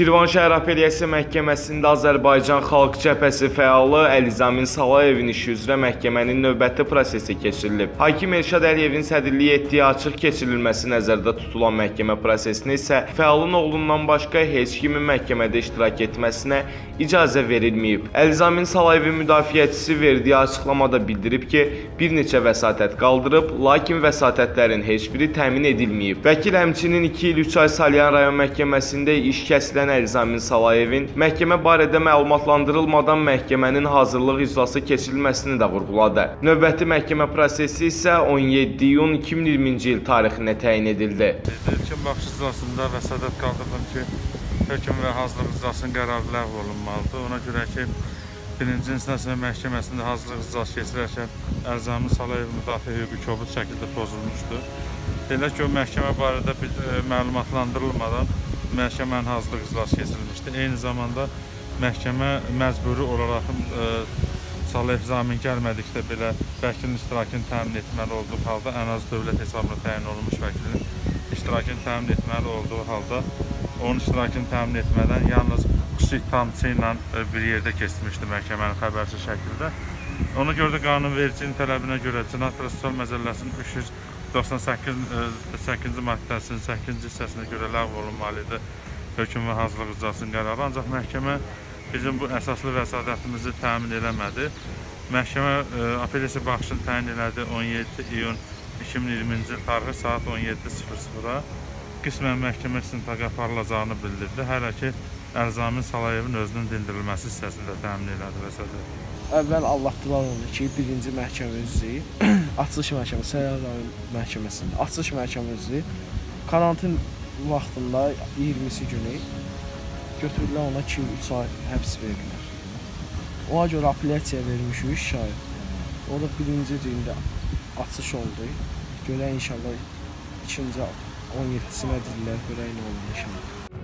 Şirvanşəhər Apellyasiya Məhkəməsində Azərbaycan Xalq Cəbhəsi fəalı Əlizamin Salayevin işi üzrə məhkəmənin növbəti prosesi keçirilib. Hakim Elşad Əliyevin sədrliyi etdiyi açıq keçirilməsi nəzərdə tutulan məhkəmə prosesinə isə fəalın oğlundan başqa heç kimin məhkəmədə iştirak etməsinə icazə verilməyib. Əlizamin Salayevin müdafiəçisi verdiyi açıqlamada bildirib ki, bir neçə vəsatət qaldırıb, lakin vəsatətlərin heç biri təmin edilməyib. Vəkil həmçinin 2 il 3 ay Salyan rayon məhkəməsində iş kəsilən Əlizamin Salayevin məhkəmə barədə məlumatlandırılmadan məhkəmənin hazırlıq iclası keçirilməsini də vurğuladı. Növbəti məhkəmə prosesi isə 17 iyun 2020-ci il tarixinə təyin edildi. İlkin baxış iclasında vəsatət qaldırdım ki, hökm və hazırlıq iclasının qərarı ləğv olunmalıdır. Ona görə ki, birinci instansiya məhkəməsində hazırlıq iclası keçirərkən Əlzami Salayev müdafiə hüququ kobud şəkildə pozulmuşdur. Belə ki, o məhkəmə barədə bir e, məlumatlandırılmadan məhkəmənin hazırlıq iclası keçirilmişdi. Eyni zamanda məhkəmə məcburi olaraq e, Salayev zamin gəlmədikdə belə vəkilin iştirakını təmin etməli olduğu halda ən az dövlət hesabına təyin olunmuş vəkilin iştirakını təmin etməli olduğu halda onun iştirakını təmin etmədən yalnız xüsusi itthamçı ilə e, bir yerdə keçmişdi məhkəmənin xəbərsiz şəkildə. Ona görə də qanunvericinin tələbinə görə Cinayət Prosessual Məcəlləsinin 398-ci maddəsinin 8-ci hissəsinə görə ləğv olunmalıdır hökm və hazırlıq iclasının qərarı. Ancaq məhkəmə bizim bu əsaslı vəsatətimizi təmin eləmədi. Məhkəmə e, apellyasiya baxışını təyin elədi 17 iyun 2020-ci il tarixi saat 17:00-a. Qismən məhkəmə istintaqa aparılacağını bildirdi. Hələ ki Əlzamin Salayevin özünün dindirilməsi hissəsində təmin elədi vəsatət. Əvvəl Allahdılar oldu ki, birinci məhkəmə üzrə açılış məhkəməsi, Səyar rayon məhkəməsində açılış məhkəmə üzrə karantin vaxtında 20-si günü götürürlər ona 2-3 ay həbs verirlər. Ona görə apellyasiya vermişik şahid. O da birinci gündə açış oldu. Görə inşallah ikinci 17-sinə dedilər, görək nə olur inşallah.